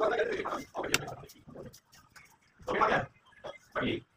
それだけでいい。